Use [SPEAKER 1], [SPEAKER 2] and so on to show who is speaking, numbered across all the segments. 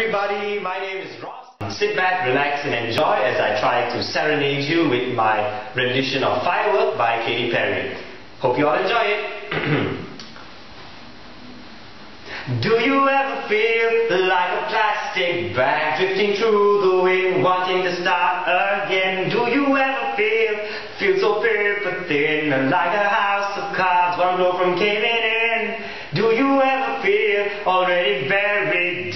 [SPEAKER 1] everybody, my name is Ross. Sit back, relax and enjoy as I try to serenade you with my rendition of Firework by Katy Perry. Hope you all enjoy it. Do you ever feel like a plastic bag drifting through the wind, wanting to start again? Do you ever feel, feel so paper thin, like a house of cards, one blow from caving in? Do you ever feel already buried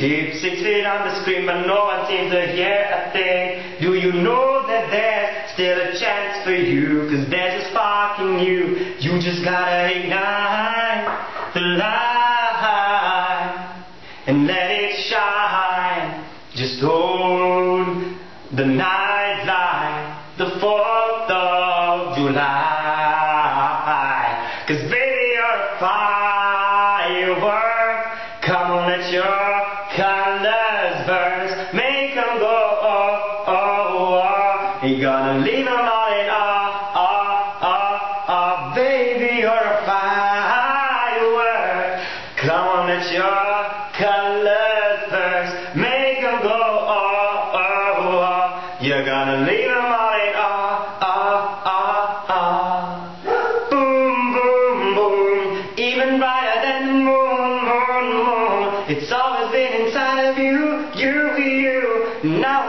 [SPEAKER 1] deep, six feet on the screen, but no one seems to hear a thing? Do you know that there's still a chance for you? Cause there's a spark in you, you just gotta ignite the light and let it shine. Just hold the night light, the 4th of July. Cause baby, you're a firework. Come on, let your oh. You're gonna leave them all in awe, awe, awe, awe. Baby, you're a firework. Come on, let your colors burst. Make them go, oh, oh, oh. You're gonna leave them all in awe, awe, awe, awe. Boom, boom, boom. Even brighter than moon, moon, moon. It's always been inside of you, you, you. Now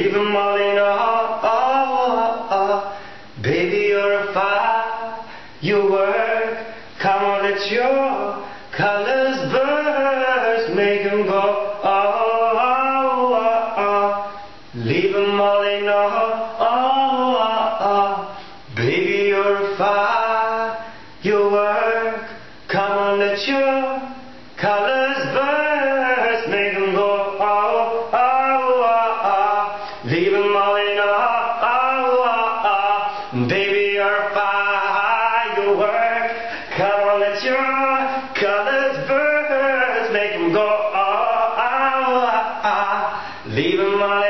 [SPEAKER 1] Leave them all in awe, oh, oh, oh. Baby, you're a fire. You work. Come on, let your colors burst. Make them go, oh, oh, oh, oh. Leave them all in awe, oh, oh, oh. Baby, you're a fire. You work. Come on, let your colors burst. In awe, oh, oh, oh. Baby, you're. Come on, let your colors burst. Make them go, oh, oh, oh. Leave them all